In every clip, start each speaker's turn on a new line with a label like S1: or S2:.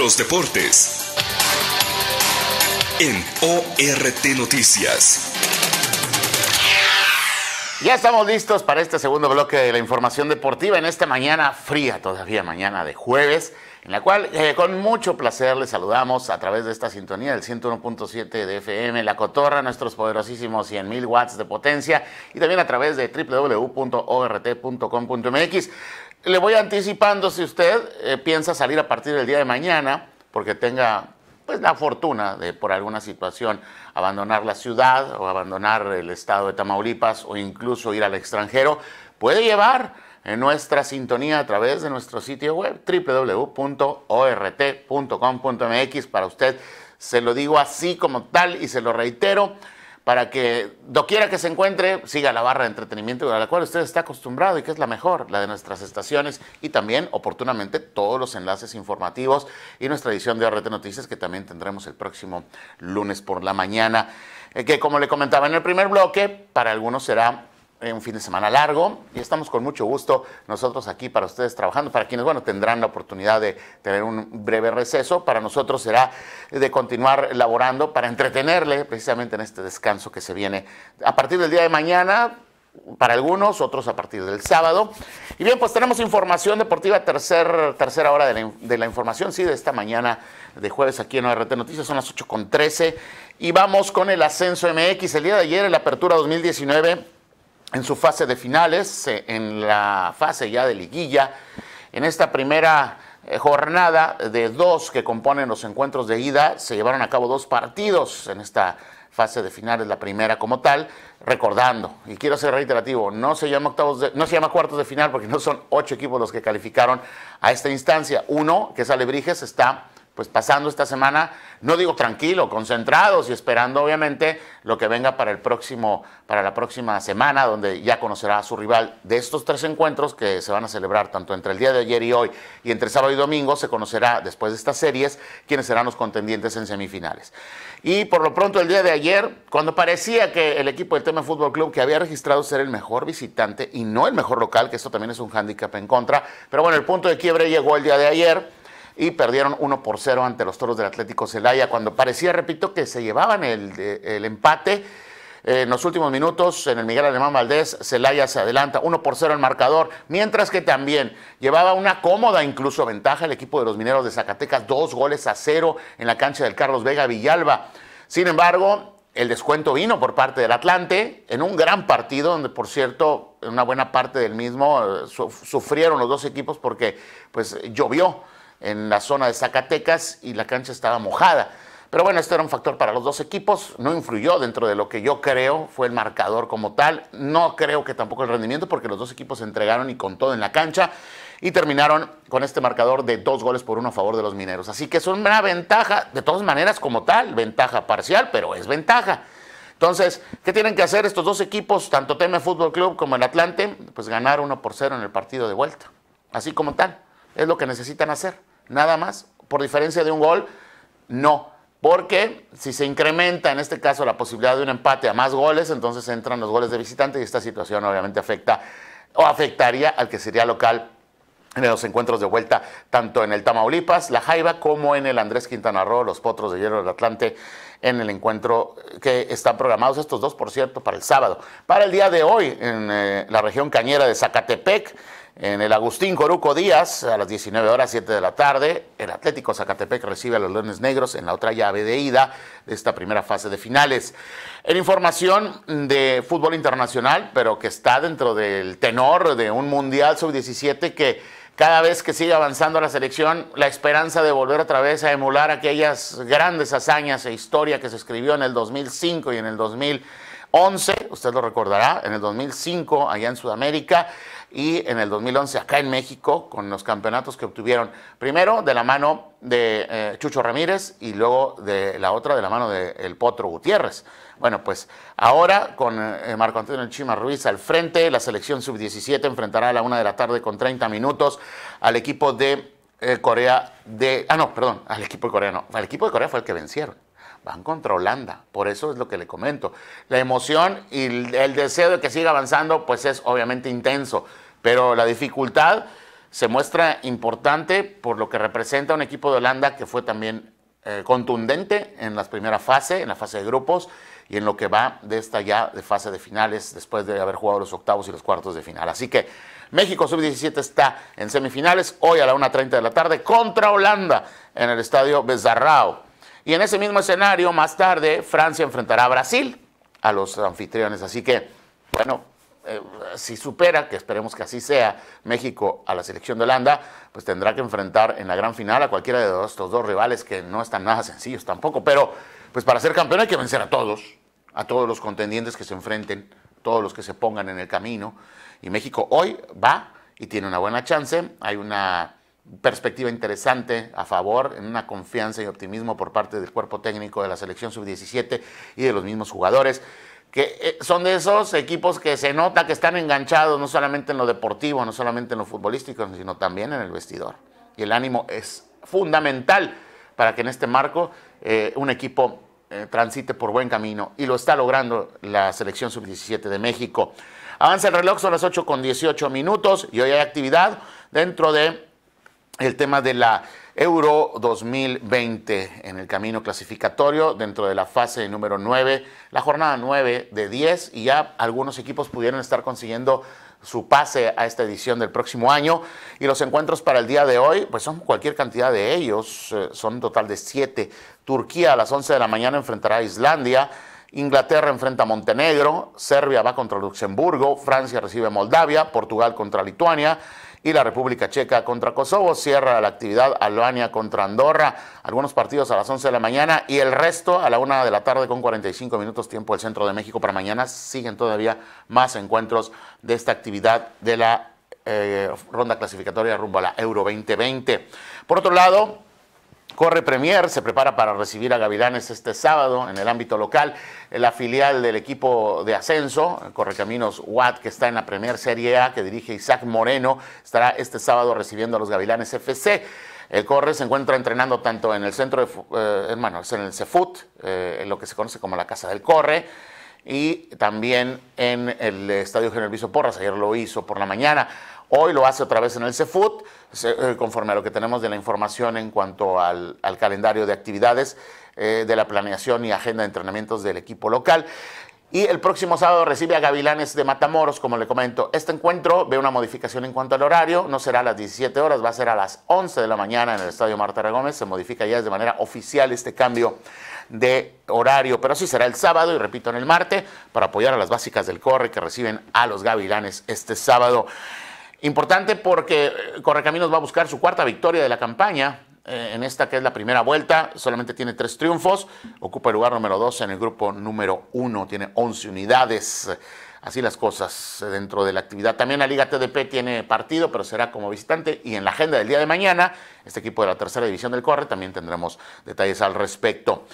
S1: Los deportes en ORT Noticias.
S2: Ya estamos listos para este segundo bloque de la información deportiva en esta mañana fría, todavía mañana de jueves, en la cual eh, con mucho placer les saludamos a través de esta sintonía del 101.7 de FM, La Cotorra, nuestros poderosísimos 100.000 watts de potencia y también a través de www.ort.com.mx. Le voy anticipando si usted eh, piensa salir a partir del día de mañana, porque tenga pues la fortuna de por alguna situación abandonar la ciudad o abandonar el estado de Tamaulipas o incluso ir al extranjero, puede llevar en nuestra sintonía a través de nuestro sitio web www.ort.com.mx para usted. Se lo digo así como tal y se lo reitero para que doquiera que se encuentre siga la barra de entretenimiento a la cual usted está acostumbrado y que es la mejor, la de nuestras estaciones y también oportunamente todos los enlaces informativos y nuestra edición de RT Noticias que también tendremos el próximo lunes por la mañana, eh, que como le comentaba en el primer bloque, para algunos será un fin de semana largo y estamos con mucho gusto nosotros aquí para ustedes trabajando, para quienes, bueno, tendrán la oportunidad de tener un breve receso, para nosotros será de continuar laborando para entretenerle precisamente en este descanso que se viene a partir del día de mañana, para algunos, otros a partir del sábado. Y bien, pues tenemos información deportiva, tercer, tercera hora de la, de la información, sí, de esta mañana de jueves aquí en ORT Noticias, son las 8 con 13. Y vamos con el ascenso MX. El día de ayer, en la apertura 2019, en su fase de finales, en la fase ya de liguilla, en esta primera eh, jornada de dos que componen los encuentros de ida, se llevaron a cabo dos partidos en esta fase de finales, la primera como tal, recordando, y quiero ser reiterativo, no se llama octavos no se cuartos de final porque no son ocho equipos los que calificaron a esta instancia. Uno, que es Alebrijes, está pues pasando esta semana, no digo tranquilo, concentrados y esperando obviamente lo que venga para el próximo, para la próxima semana, donde ya conocerá a su rival de estos tres encuentros que se van a celebrar tanto entre el día de ayer y hoy y entre sábado y domingo, se conocerá después de estas series quiénes serán los contendientes en semifinales. Y por lo pronto el día de ayer, cuando parecía que el equipo del Tema Fútbol Club, que había registrado ser el mejor visitante y no el mejor local, que esto también es un hándicap en contra, pero bueno, el punto de quiebre llegó el día de ayer y perdieron 1 por 0 ante los toros del Atlético Celaya, cuando parecía, repito, que se llevaban el, el empate. En los últimos minutos, en el Miguel Alemán Valdés, Celaya se adelanta 1 por 0 el marcador, mientras que también llevaba una cómoda incluso ventaja el equipo de los mineros de Zacatecas, dos goles a cero en la cancha del Carlos Vega Villalba. Sin embargo, el descuento vino por parte del Atlante en un gran partido donde, por cierto, una buena parte del mismo eh, sufrieron los dos equipos porque pues llovió en la zona de Zacatecas y la cancha estaba mojada. Pero bueno, esto era un factor para los dos equipos, no influyó dentro de lo que yo creo fue el marcador como tal, no creo que tampoco el rendimiento porque los dos equipos se entregaron y con todo en la cancha y terminaron con este marcador de dos goles por uno a favor de los mineros. Así que es una ventaja, de todas maneras como tal, ventaja parcial, pero es ventaja. Entonces, ¿qué tienen que hacer estos dos equipos, tanto Teme Fútbol Club como el Atlante? Pues ganar uno por cero en el partido de vuelta, así como tal, es lo que necesitan hacer nada más, por diferencia de un gol, no. Porque si se incrementa en este caso la posibilidad de un empate a más goles, entonces entran los goles de visitante y esta situación obviamente afecta o afectaría al que sería local en los encuentros de vuelta, tanto en el Tamaulipas, la Jaiba, como en el Andrés Quintana Roo, los Potros de Hierro del Atlante, en el encuentro que están programados, estos dos, por cierto, para el sábado. Para el día de hoy, en eh, la región cañera de Zacatepec, en el Agustín Coruco Díaz, a las 19 horas 7 de la tarde, el Atlético Zacatepec recibe a los Leones Negros en la otra llave de ida de esta primera fase de finales. En información de fútbol internacional, pero que está dentro del tenor de un Mundial Sub-17 que cada vez que sigue avanzando la selección, la esperanza de volver otra vez a emular aquellas grandes hazañas e historia que se escribió en el 2005 y en el 2011, usted lo recordará, en el 2005 allá en Sudamérica, y en el 2011 acá en México con los campeonatos que obtuvieron, primero de la mano de eh, Chucho Ramírez y luego de la otra de la mano de El Potro Gutiérrez. Bueno, pues ahora con eh, Marco Antonio Chima Ruiz al frente, la selección sub-17 enfrentará a la una de la tarde con 30 minutos al equipo de eh, Corea de... Ah, no, perdón, al equipo de Corea no, al equipo de Corea fue el que vencieron van contra Holanda. Por eso es lo que le comento. La emoción y el deseo de que siga avanzando, pues es obviamente intenso. Pero la dificultad se muestra importante por lo que representa un equipo de Holanda que fue también eh, contundente en la primera fase, en la fase de grupos, y en lo que va de esta ya de fase de finales, después de haber jugado los octavos y los cuartos de final. Así que México Sub-17 está en semifinales, hoy a la 1.30 de la tarde, contra Holanda en el estadio Bezarrao. Y en ese mismo escenario, más tarde, Francia enfrentará a Brasil, a los anfitriones. Así que, bueno, eh, si supera, que esperemos que así sea, México a la selección de Holanda, pues tendrá que enfrentar en la gran final a cualquiera de estos dos rivales que no están nada sencillos tampoco. Pero, pues para ser campeón hay que vencer a todos, a todos los contendientes que se enfrenten, todos los que se pongan en el camino. Y México hoy va y tiene una buena chance. Hay una perspectiva interesante a favor, en una confianza y optimismo por parte del cuerpo técnico de la selección sub-17 y de los mismos jugadores que eh, son de esos equipos que se nota que están enganchados no solamente en lo deportivo, no solamente en lo futbolístico, sino también en el vestidor. Y el ánimo es fundamental para que en este marco eh, un equipo eh, transite por buen camino y lo está logrando la selección sub-17 de México. Avanza el reloj, son las 8 con 18 minutos y hoy hay actividad dentro de el tema de la Euro 2020 en el camino clasificatorio dentro de la fase número 9, la jornada 9 de 10 y ya algunos equipos pudieron estar consiguiendo su pase a esta edición del próximo año y los encuentros para el día de hoy pues son cualquier cantidad de ellos, eh, son un total de 7. Turquía a las 11 de la mañana enfrentará a Islandia, Inglaterra enfrenta a Montenegro, Serbia va contra Luxemburgo, Francia recibe a Moldavia, Portugal contra Lituania, y la República Checa contra Kosovo. Cierra la actividad Albania contra Andorra. Algunos partidos a las 11 de la mañana y el resto a la 1 de la tarde con 45 minutos tiempo del centro de México para mañana. Siguen todavía más encuentros de esta actividad de la eh, ronda clasificatoria rumbo a la Euro 2020. Por otro lado, Corre Premier se prepara para recibir a Gavilanes este sábado en el ámbito local. La filial del equipo de ascenso, Correcaminos Watt, que está en la Premier Serie A, que dirige Isaac Moreno, estará este sábado recibiendo a los Gavilanes FC. El Corre se encuentra entrenando tanto en el centro de, eh, en el Cefut, eh, en lo que se conoce como la Casa del Corre, y también en el Estadio General Viso Porras. Ayer lo hizo por la mañana. Hoy lo hace otra vez en el CEFUT, conforme a lo que tenemos de la información en cuanto al, calendario de actividades, eh, de la planeación y agenda de entrenamientos del equipo local. Y el próximo sábado recibe a Gavilanes de Matamoros, como le comento. Este encuentro ve una modificación en cuanto al horario. No será a las 17 horas, va a ser a las 11 de la mañana en el Estadio Marta Gómez. Se modifica ya de manera oficial este cambio de horario, pero sí será el sábado y repito en el martes para apoyar a las básicas del Corre que reciben a los Gavilanes este sábado. Importante porque Correcaminos va a buscar su cuarta victoria de la campaña. Eh, en esta que es la primera vuelta, solamente tiene tres triunfos, ocupa el lugar número dos en el grupo número uno, tiene 11 unidades. Así las cosas dentro de la actividad. También la Liga TDP tiene partido, pero será como visitante. Y en la agenda del día de mañana, este equipo de la tercera división del Corre, también tendremos detalles al respecto.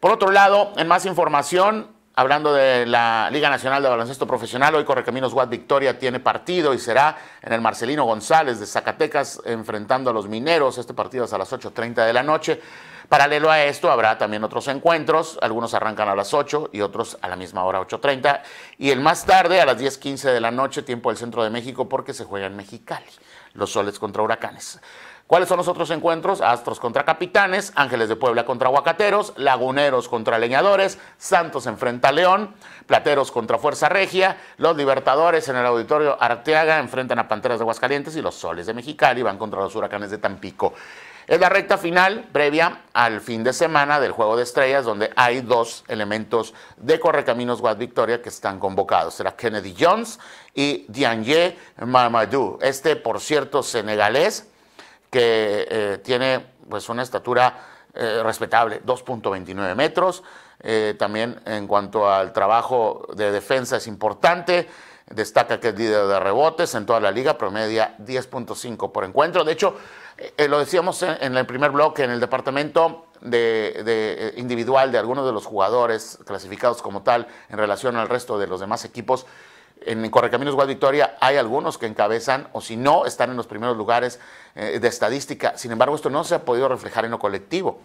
S2: Por otro lado, en más información, Hablando de la Liga Nacional de Baloncesto Profesional, hoy Correcaminos Watt Victoria tiene partido y será en el Marcelino González de Zacatecas enfrentando a los mineros. Este partido es a las 8.30 de la noche. Paralelo a esto habrá también otros encuentros, algunos arrancan a las 8 y otros a la misma hora 8.30 y el más tarde a las 10.15 de la noche, tiempo del centro de México porque se juega en Mexicali, los soles contra huracanes. ¿Cuáles son los otros encuentros? Astros contra Capitanes, Ángeles de Puebla contra Aguacateros, Laguneros contra Leñadores, Santos enfrenta a León, Plateros contra Fuerza Regia, los Libertadores en el Auditorio Arteaga enfrentan a Panteras de Aguascalientes y los Soles de Mexicali van contra los Huracanes de Tampico. Es la recta final previa al fin de semana del Juego de Estrellas, donde hay dos elementos de Correcaminos Guad Victoria que están convocados. Será Kennedy Jones y Dianye Mamadou. Este, por cierto, senegalés, que eh, tiene pues una estatura eh, respetable, 2.29 metros. Eh, también en cuanto al trabajo de defensa es importante. Destaca que es líder de rebotes en toda la liga, promedia 10.5 por encuentro. De hecho, lo decíamos en, el primer bloque, en el departamento de, individual de algunos de los jugadores clasificados como tal en relación al resto de los demás equipos en Correcaminos Guad Victoria hay algunos que encabezan, o si no, están en los primeros lugares eh, de estadística. Sin embargo, esto no se ha podido reflejar en lo colectivo.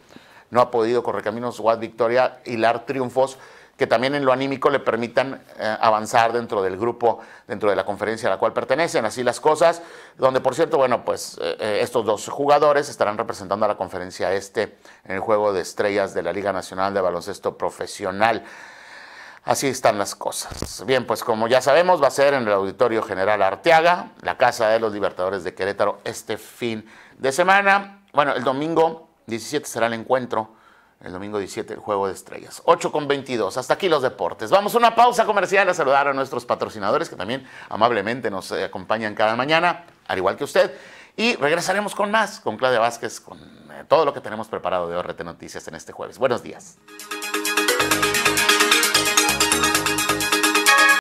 S2: No ha podido Correcaminos Guad Victoria hilar triunfos que también en lo anímico le permitan eh, avanzar dentro del grupo, dentro de la conferencia a la cual pertenecen, así las cosas, donde por cierto, bueno, pues eh, estos dos jugadores estarán representando a la conferencia este en el juego de estrellas de la Liga Nacional de Baloncesto Profesional. Así están las cosas. Bien, pues como ya sabemos, va a ser en el Auditorio General Arteaga, la Casa de los Libertadores de Querétaro, este fin de semana. Bueno, el domingo 17 será el encuentro el domingo 17, el Juego de Estrellas. 8 con 22. Hasta aquí los deportes. Vamos a una pausa comercial a saludar a nuestros patrocinadores que también amablemente nos eh, acompañan cada mañana, al igual que usted. Y regresaremos con más, con Claudia Vázquez, con eh, todo lo que tenemos preparado de ORT Noticias en este jueves. Buenos días.